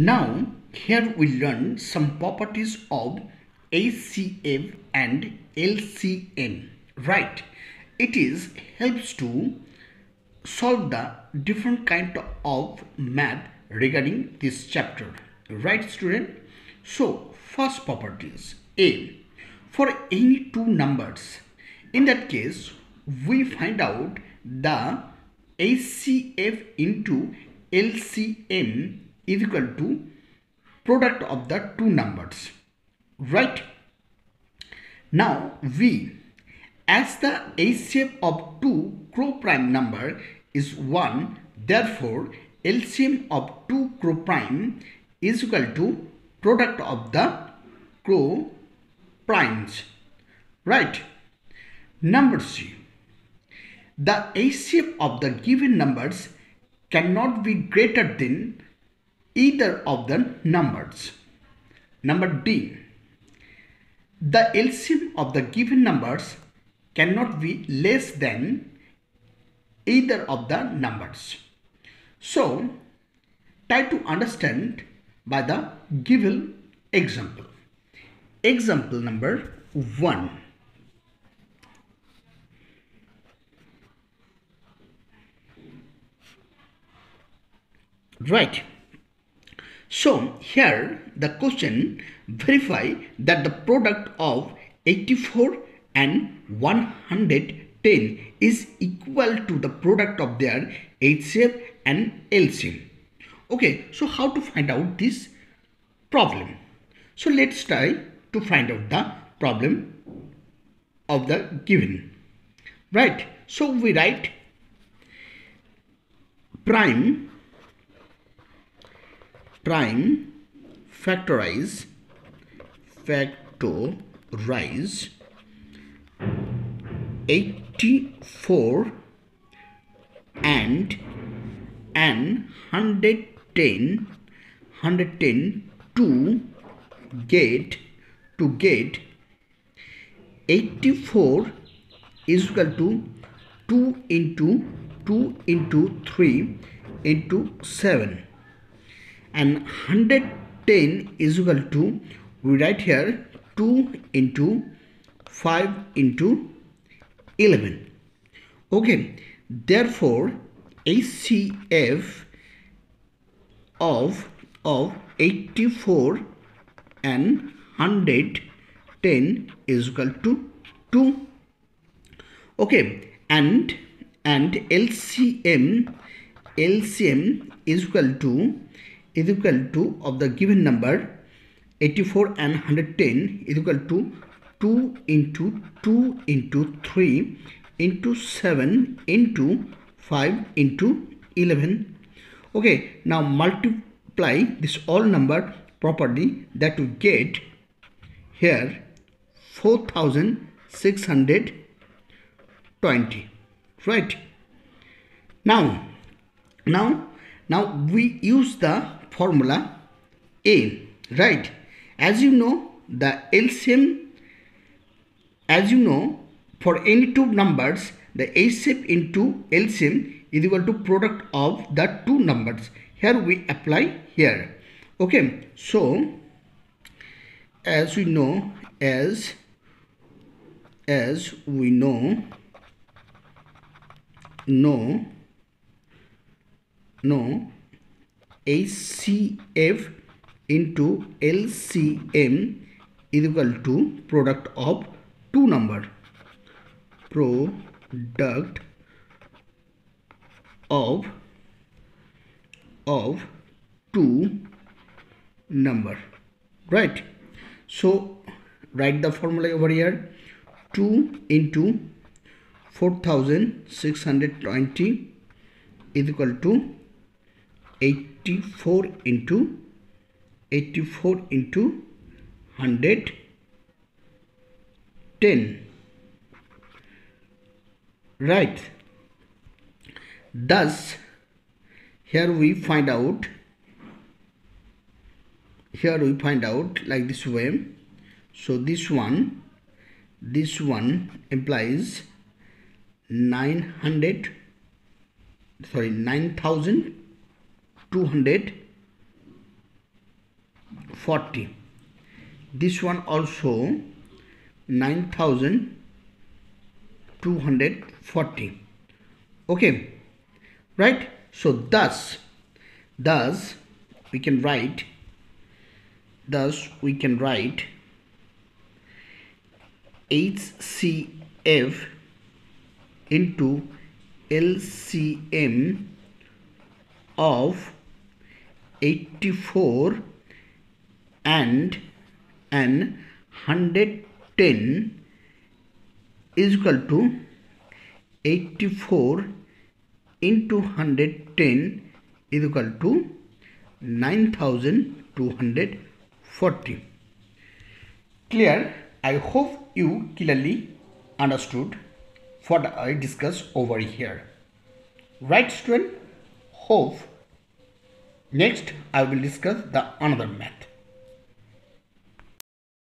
Now, here we learn some properties of HCF and LCM. Right? It is helps to solve the different kind of math regarding this chapter. Right, student? So, first properties A. For any two numbers, in that case, we find out the HCF into LCM is equal to product of the two numbers right? Now v as the HCF of two coprime number is 1 therefore LCM of two coprime is equal to product of the coprimes right? Number c the HCF of the given numbers cannot be greater than either of the numbers. Number D. The LCM of the given numbers cannot be less than either of the numbers. So, try to understand by the given example. Example number 1. Right. So here the question verify that the product of 84 and 110 is equal to the product of their HCF and LCM. Okay, so how to find out this problem? So let's try to find out the problem of the given. Right, so we write prime prime factorize factorize 84 and and 110 110 to get to get 84 is equal to 2 into 2 into 3 into 7 and 110 is equal to we write here 2 into 5 into 11 okay therefore HCF of of 84 and 110 is equal to 2 okay and and LCM LCM is equal to is equal to of the given number 84 and 110 is equal to 2 into 2 into 3 into 7 into 5 into 11 okay now multiply this all number properly that we get here 4620 right. Now now now we use the formula A, right? As you know, the LCM, as you know, for any two numbers, the HCF into LCM is equal to product of the two numbers. Here we apply here. Okay, so as we know, as as we know, know, know HCF into LCM is equal to product of two number. Product of of two number. Right? So write the formula over here. 2 into 4620 is equal to 84 into 84 into 110 right. Thus here we find out here we find out like this way. So this one this one implies 900 sorry 9000 200 40 this one also 9240 okay right? So thus thus we can write thus we can write HCF into LCM of 84 and an 110 is equal to 84 into 110 is equal to 9240 clear? I hope you clearly understood what i discussed over here. Right student? Hope next i will discuss the another math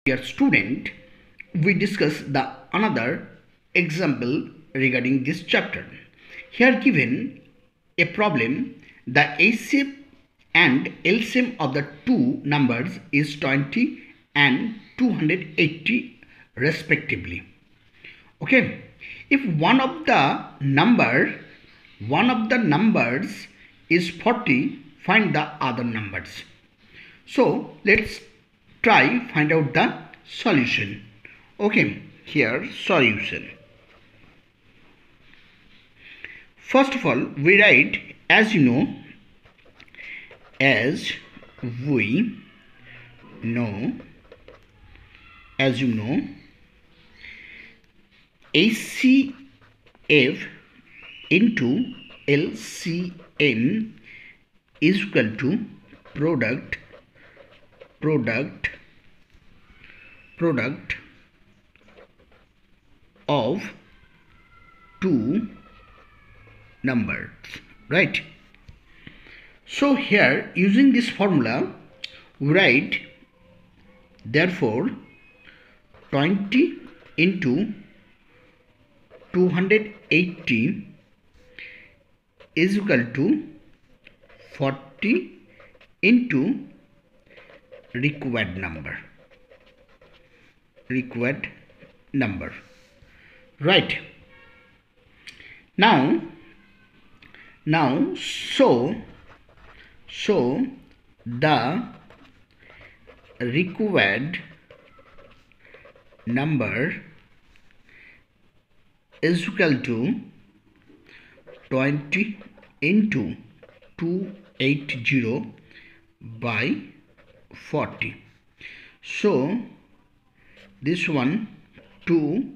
Dear student, we discuss the another example regarding this chapter. Here given a problem, the HCF and LCM of the two numbers is 20 and 280 respectively. Okay, if one of the number, one of the numbers is 40, find the other numbers. So let's try find out the solution okay here solution first of all we write as you know as we know as you know HCF into LCM is equal to product product product of two numbers right? So here using this formula we write therefore 20 into 280 is equal to 40 into required number. Required number. Right. Now now so so the required number is equal to 20 into 280 by 40 so this one 2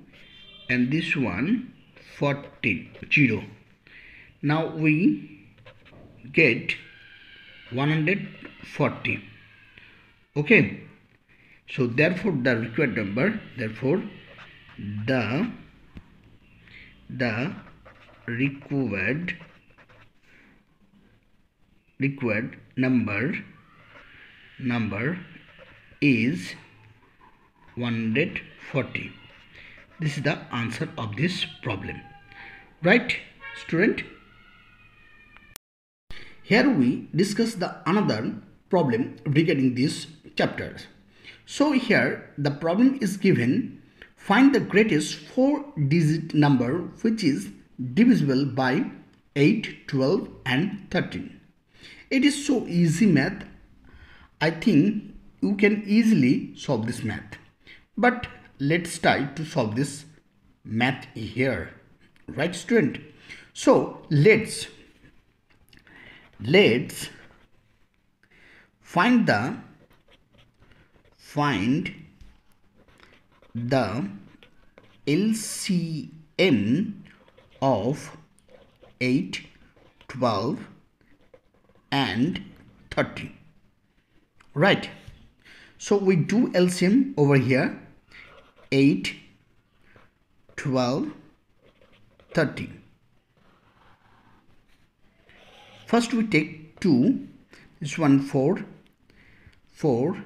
and this one 40 0 now we get 140 okay. So therefore the required number therefore the the required required number number is 140 this is the answer of this problem. Right student? Here we discuss the another problem regarding this chapter. So here the problem is given find the greatest four digit number which is divisible by 8 12 and 13 it is so easy math. I think you can easily solve this math. But let's try to solve this math here. Right student? So let's let's find the find the LCM of 8 12 and 30 right. So we do LCM over here. 8 12 13 first we take 2 this one 4 4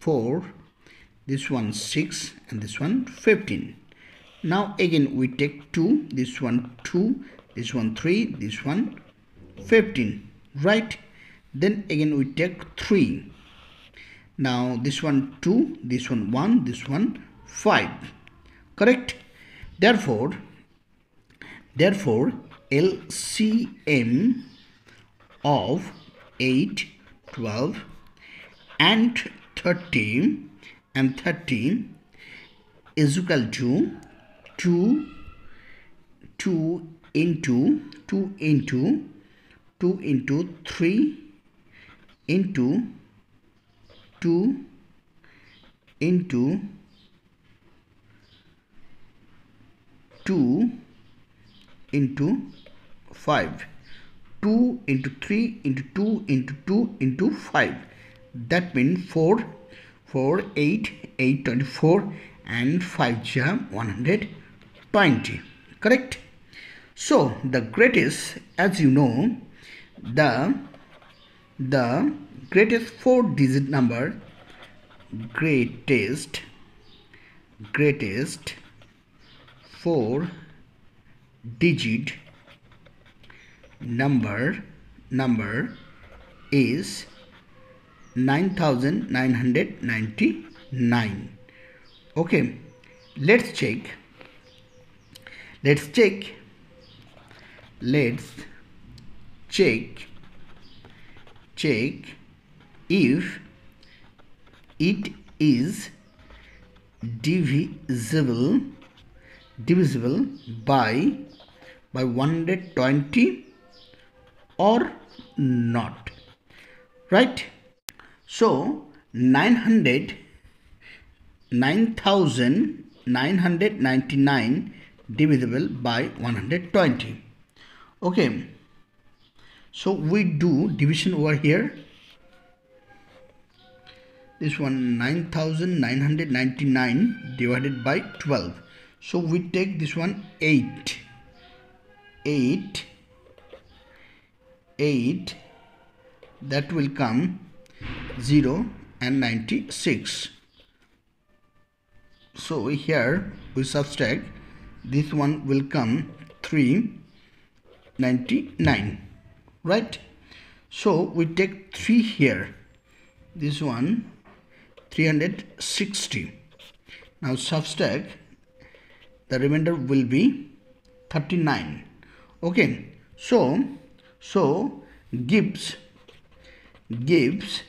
4 this one 6 and this one 15 now again we take 2 this one 2 this one 3 this one 15 right. Then again we take 3 now this one 2 this one 1 this one 5 correct. Therefore therefore LCM of 8 12 and 13 and 13 is equal to 2 2 into 2 into 2 into 3 into 2 into 2 into 5 2 into 3 into 2 into 2 into 5 that means 4 4 8 8 24 and 5 jam 120 correct? So the greatest as you know the the greatest four digit number greatest greatest four digit number number is 9999 okay let's check. Let's check. Let's check check if it is divisible divisible by by 120 or not. Right? So 900 9999 divisible by 120 okay so we do division over here. This one 9999 divided by 12 so we take this one 8 8 8 that will come 0 and 96 so here we subtract. This one will come 399 right? So we take 3 here. This one 360 now subtract the remainder will be 39 okay. So so gives gives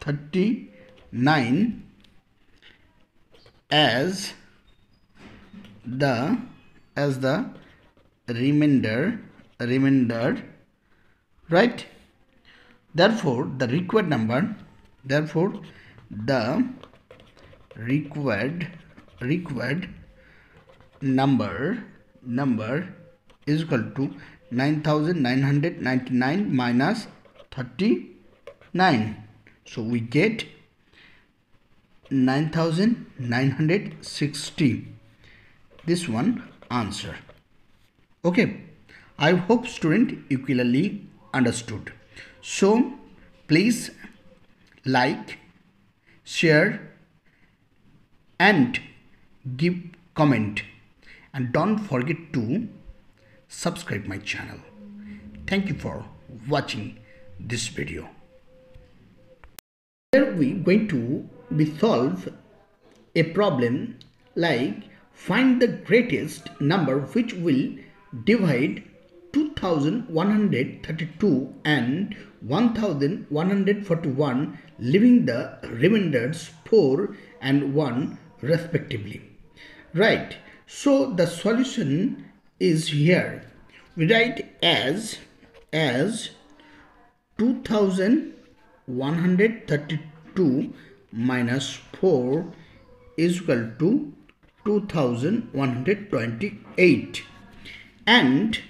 39 as the as the remainder remainder right? Therefore the required number therefore the required required number number is equal to 9999 minus 39 so we get 9960 this one answer. Okay. I hope student you clearly understood. So please like share and give comment. And don't forget to subscribe my channel. Thank you for watching this video. Here we going to be solve a problem like find the greatest number which will divide 2132 and 1141 leaving the remainders 4 and 1 respectively. Right. So the solution is here. We write as as 2132 minus 4 is equal to 2128 and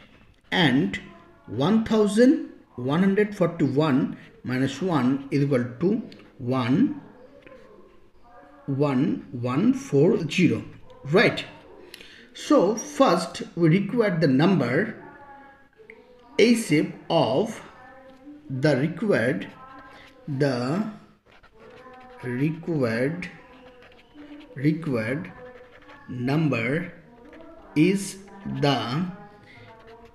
and 1141 minus 1 is equal to 1 1140 right. So first we require the number a shape of the required the required required number is the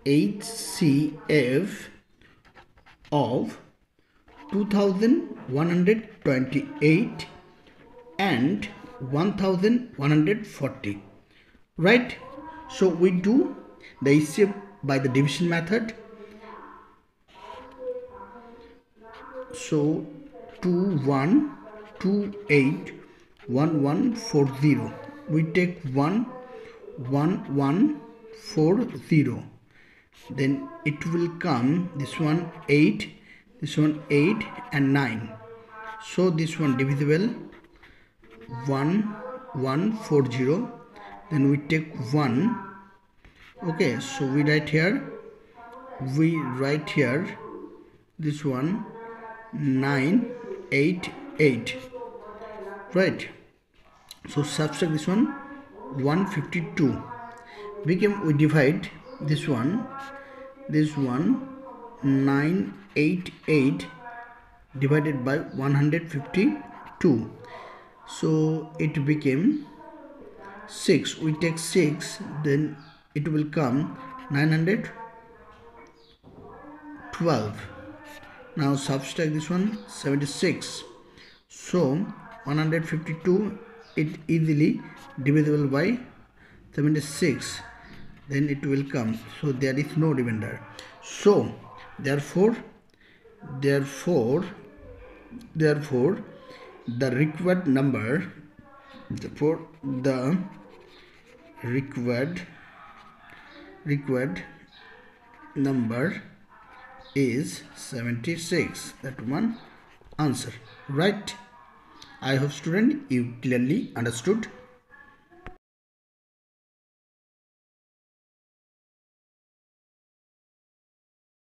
HCF of 2128 and 1140 right? So we do the HCF by the division method. So 2128 1140 we take 1 1140 then it will come this one 8 this one 8 and 9 so this one divisible 1 140 then we take 1 okay so we write here we write here this one 9 8 8 right. So subtract this one 152 became we divide this one this one 988 divided by 152 so it became 6 we take 6 then it will come 912 now subtract this one 76 so 152 it easily divisible by 76 then it will come. So there is no remainder. So therefore therefore therefore the required number therefore the required required number is 76 that one answer. Right? I hope student you clearly understood